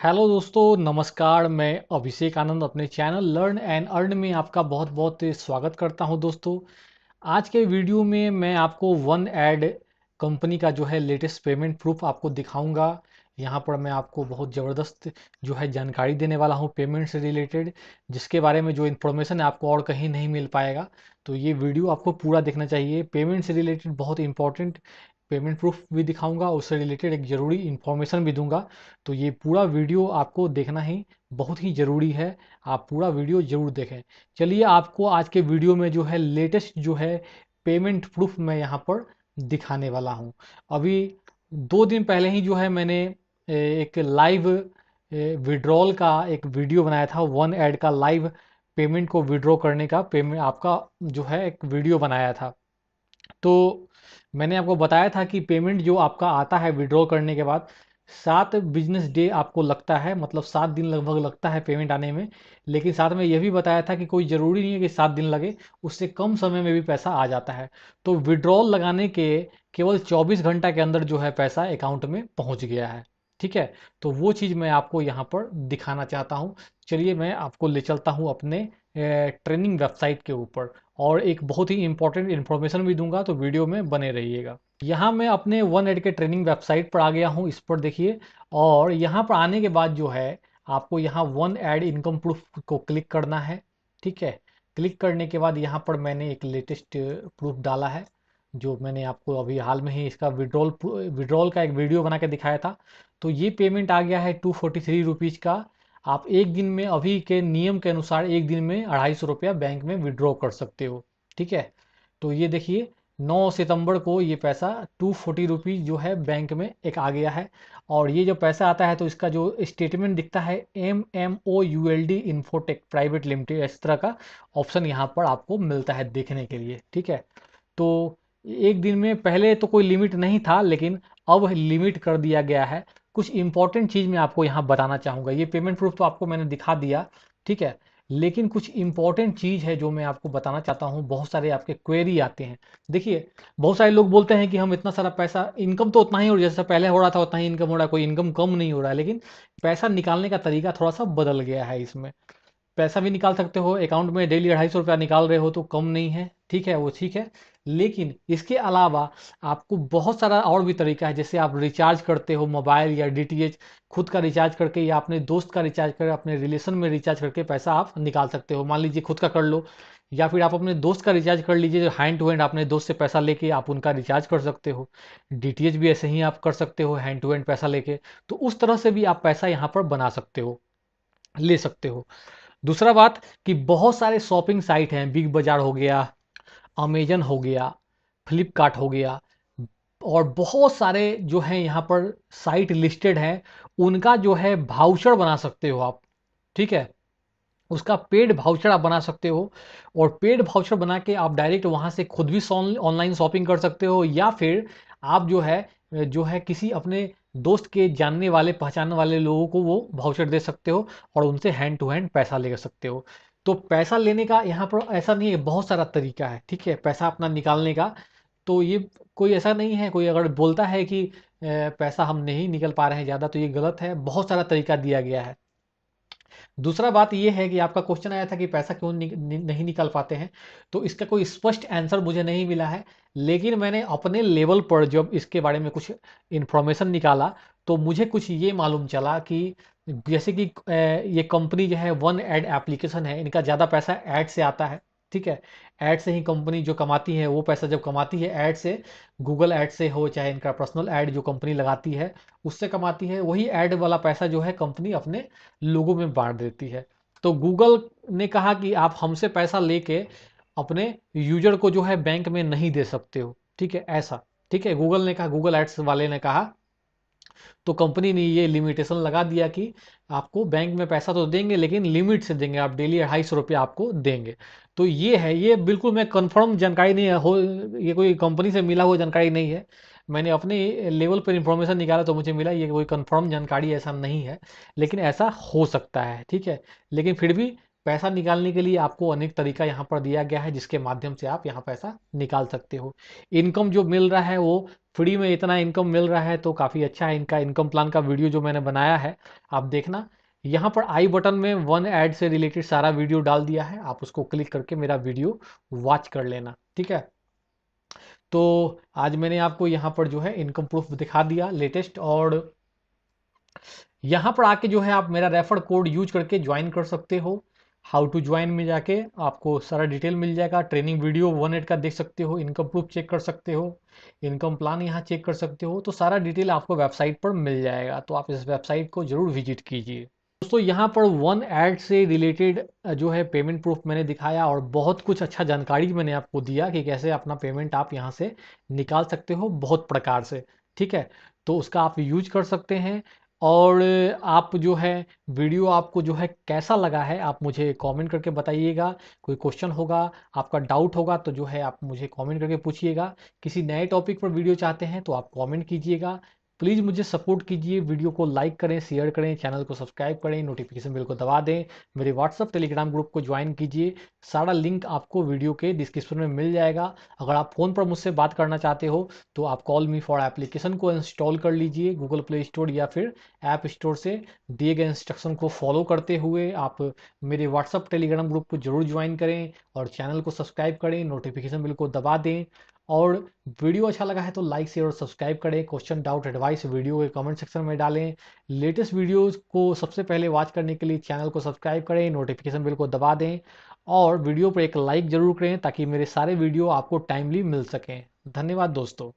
Hello दोस्तों, नमस्कार। मैं अभिषेक आनंद अपने चैनल लर्न एंड अर्न में आपका बहुत बहुत स्वागत करता हूँ दोस्तों। आज के वीडियो में मैं आपको वन एड कंपनी का जो है लेटेस्ट पेमेंट प्रूफ आपको दिखाऊँगा। यहाँ पर मैं आपको बहुत ज़बरदस्त जो है जानकारी देने वाला हूँ पेमेंट से रिलेटेड जिसके बारे में जो इन्फॉर्मेशन है आपको और कहीं नहीं मिल पाएगा। तो ये वीडियो आपको पूरा देखना चाहिए। पेमेंट से रिलेटेड बहुत इंपॉर्टेंट पेमेंट प्रूफ भी दिखाऊँगा, उससे रिलेटेड एक ज़रूरी इन्फॉर्मेशन भी दूँगा। तो ये पूरा वीडियो आपको देखना ही बहुत ही ज़रूरी है। आप पूरा वीडियो ज़रूर देखें। चलिए, आपको आज के वीडियो में जो है लेटेस्ट जो है पेमेंट प्रूफ मैं यहाँ पर दिखाने वाला हूँ। अभी दो दिन पहले ही जो है मैंने एक लाइव विड्रॉल का एक वीडियो बनाया था। वन एड का लाइव पेमेंट को विड्रॉ करने का पेमेंट आपका जो है एक वीडियो बनाया था। तो मैंने आपको बताया था कि पेमेंट जो आपका आता है विड्रॉ करने के बाद, सात बिज़नेस डे आपको लगता है मतलब सात दिन लगभग लगता है पेमेंट आने में, लेकिन साथ में यह भी बताया था कि कोई ज़रूरी नहीं है कि सात दिन लगे, उससे कम समय में भी पैसा आ जाता है। तो विड्रॉल लगाने के केवल 24 घंटा के अंदर जो है पैसा अकाउंट में पहुँच गया है, ठीक है? तो वो चीज़ मैं आपको यहाँ पर दिखाना चाहता हूँ। चलिए मैं आपको ले चलता हूँ अपने ट्रेनिंग वेबसाइट के ऊपर। और एक बहुत ही इंपॉर्टेंट इन्फॉर्मेशन भी दूँगा तो वीडियो में बने रहिएगा। यहाँ मैं अपने वन एड के ट्रेनिंग वेबसाइट पर आ गया हूँ, इस पर देखिए। और यहाँ पर आने के बाद जो है, आपको यहाँ वन एड इनकम प्रूफ को क्लिक करना है, ठीक है? क्लिक करने के बाद यहाँ पर मैंने एक लेटेस्ट प्रूफ डाला है, जो मैंने आपको अभी हाल में ही इसका विड्रॉल विड्रॉल का एक वीडियो बना के दिखाया था। तो ये पेमेंट आ गया है टू फोर्टी थ्री रुपीज़ का। आप एक दिन में अभी के नियम के अनुसार एक दिन में अढ़ाई सौ रुपया बैंक में विड्रॉ कर सकते हो, ठीक है? तो ये देखिए 9 सितंबर को ये पैसा टू फोर्टी रुपीज़ जो है बैंक में एक आ गया है और ये जो पैसा आता है तो इसका जो स्टेटमेंट दिखता है M M O U L D infotech private limited इस तरह का ऑप्शन यहाँ पर आपको मिलता है देखने के लिए, ठीक है? तो एक दिन में पहले तो कोई लिमिट नहीं था, लेकिन अब लिमिट कर दिया गया है। कुछ इंपॉर्टेंट चीज़ मैं आपको यहाँ बताना चाहूँगा। ये पेमेंट प्रूफ तो आपको मैंने दिखा दिया, ठीक है? लेकिन कुछ इंपॉर्टेंट चीज़ है जो मैं आपको बताना चाहता हूँ। बहुत सारे आपके क्वेरी आते हैं। देखिए, बहुत सारे लोग बोलते हैं कि हम इतना सारा पैसा इनकम तो उतना ही हो जैसा पहले हो रहा था, उतना ही इनकम हो रहा है, कोई इनकम कम नहीं हो रहा है, लेकिन पैसा निकालने का तरीका थोड़ा सा बदल गया है इसमें। पैसा भी निकाल सकते हो अकाउंट में डेली अढ़ाई सौ रुपया निकाल रहे हो तो कम नहीं है, ठीक है? वो ठीक है। लेकिन इसके अलावा आपको बहुत सारा और भी तरीका है, जैसे आप रिचार्ज करते हो मोबाइल या डीटीएच खुद का रिचार्ज करके या अपने दोस्त का रिचार्ज कर अपने रिलेशन में रिचार्ज करके पैसा आप निकाल सकते हो। मान लीजिए खुद का कर लो, या फिर आप अपने दोस्त का रिचार्ज कर लीजिए, जो हैंड टू हैंड अपने दोस्त से पैसा लेके आप उनका रिचार्ज कर सकते हो। डीटीएच भी ऐसे ही आप कर सकते हो हैंड टू हैंड पैसा लेके। तो उस तरह से भी आप पैसा यहाँ पर बना सकते हो, ले सकते हो। दूसरा बात कि बहुत सारे शॉपिंग साइट हैं बिग बाज़ार हो गया अमेजन हो गया फ्लिपकार्ट हो गया, और बहुत सारे जो हैं यहाँ पर साइट लिस्टेड हैं, उनका जो है भाउचर बना सकते हो आप, ठीक है? उसका पेड भाउचर आप बना सकते हो, और पेड भाउचर बना के आप डायरेक्ट वहाँ से खुद भी ऑनलाइन शॉपिंग कर सकते हो, या फिर आप जो है जो है किसी अपने दोस्त के जानने वाले, पहचानने वाले लोगों को वो भाउचर दे सकते हो, और उनसे हैंड टू हैंड पैसा ले सकते हो। तो पैसा लेने का यहाँ पर ऐसा नहीं है बहुत सारा तरीका है, ठीक है? पैसा अपना निकालने का। तो ये कोई ऐसा नहीं है, कोई अगर बोलता है कि पैसा हम नहीं निकल पा रहे हैं ज़्यादा तो ये गलत है। बहुत सारा तरीका दिया गया है। दूसरा बात यह है कि आपका क्वेश्चन आया था कि पैसा क्यों नि, नि, नहीं निकल पाते हैं तो इसका कोई स्पष्ट आंसर मुझे नहीं मिला है लेकिन मैंने अपने लेवल पर जब इसके बारे में कुछ इन्फॉर्मेशन निकाला तो मुझे कुछ ये मालूम चला कि जैसे कि ये कंपनी जो है वन एड एप्लीकेशन है इनका ज़्यादा पैसा ऐड से आता है। ठीक है? ऐड से ही कंपनी जो कमाती है, वो पैसा जब कमाती है ऐड से गूगल ऐड से हो, चाहे इनका पर्सनल ऐड जो कंपनी लगाती है, उससे कमाती है, वही ऐड वाला पैसा जो है कंपनी अपने लोगों में बांट देती है। तो गूगल ने कहा कि आप हमसे पैसा लेके अपने यूज़र को जो है बैंक में नहीं दे सकते हो, ठीक है? ऐसा, ठीक है? गूगल ने कहा गूगल एड्स वाले ने कहा तो कंपनी ने ये लिमिटेशन लगा दिया कि आपको बैंक में पैसा तो देंगे, लेकिन लिमिट से देंगे, आप डेली अढ़ाई सौ रुपये आपको देंगे। तो ये है, ये बिल्कुल मैं कंफर्म जानकारी नहीं है, हो, ये कोई कंपनी से मिला हुआ जानकारी नहीं है। मैंने अपने लेवल पर इंफॉर्मेशन निकाला तो मुझे मिला, ये कोई कंफर्म जानकारी ऐसा नहीं है, लेकिन ऐसा हो सकता है, ठीक है? लेकिन फिर भी पैसा निकालने के लिए आपको अनेक तरीका यहाँ पर दिया गया है, जिसके माध्यम से आप यहाँ पैसा निकाल सकते हो। इनकम जो मिल रहा है वो फ्री में इतना इनकम मिल रहा है तो काफ़ी अच्छा है इनका इनकम प्लान का वीडियो जो मैंने बनाया है, आप देखना। यहाँ पर आई बटन में वन एड से रिलेटेड सारा वीडियो डाल दिया है, आप उसको क्लिक करके मेरा वीडियो वॉच कर लेना, ठीक है? तो आज मैंने आपको यहाँ पर जो है इनकम प्रूफ दिखा दिया लेटेस्ट, और यहाँ पर आके जो है आप मेरा रेफर कोड यूज़ करके ज्वाइन कर सकते हो। हाउ टू ज्वाइन में जाके आपको सारा डिटेल मिल जाएगा। ट्रेनिंग वीडियो वन एड का देख सकते हो, इनकम प्रूफ चेक कर सकते हो, इनकम प्लान यहाँ चेक कर सकते हो तो सारा डिटेल आपको वेबसाइट पर मिल जाएगा। तो आप इस वेबसाइट को ज़रूर विज़िट कीजिए। दोस्तों, यहाँ पर वन एड से रिलेटेड जो है पेमेंट प्रूफ मैंने दिखाया और बहुत कुछ अच्छा जानकारी मैंने आपको दिया कि कैसे अपना पेमेंट आप यहाँ से निकाल सकते हो बहुत प्रकार से, ठीक है? तो उसका आप यूज़ कर सकते हैं। और आप जो है, वीडियो आपको जो है कैसा लगा है, आप मुझे कमेंट करके बताइएगा। कोई क्वेश्चन होगा, आपका डाउट होगा तो जो है आप मुझे कमेंट करके पूछिएगा। किसी नए टॉपिक पर वीडियो चाहते हैं तो आप कमेंट कीजिएगा। प्लीज़ मुझे सपोर्ट कीजिए, वीडियो को लाइक करें, शेयर करें, चैनल को सब्सक्राइब करें, नोटिफिकेशन बिल को दबा दें। मेरे व्हाट्सअप टेलीग्राम ग्रुप को ज्वाइन कीजिए। सारा लिंक आपको वीडियो के डिस्क्रिप्शन में मिल जाएगा। अगर आप फ़ोन पर मुझसे बात करना चाहते हो तो आप कॉल मी फॉर एप्लीकेशन को इंस्टॉल कर लीजिए। गूगल प्ले स्टोर या फिर ऐप स्टोर से दिए गए इंस्ट्रक्शन को फॉलो करते हुए आप मेरे व्हाट्सअप टेलीग्राम ग्रुप को ज़रूर ज्वाइन करें और चैनल को सब्सक्राइब करें, नोटिफिकेशन बिल को दबा दें। और वीडियो अच्छा लगा है तो लाइक, शेयर और सब्सक्राइब करें। क्वेश्चन, डाउट, एडवाइस, वीडियो के कमेंट सेक्शन में डालें। लेटेस्ट वीडियोस को सबसे पहले वॉच करने के लिए चैनल को सब्सक्राइब करें, नोटिफिकेशन बिल को दबा दें और वीडियो पर एक लाइक ज़रूर करें ताकि मेरे सारे वीडियो आपको टाइमली मिल सकें। धन्यवाद दोस्तों।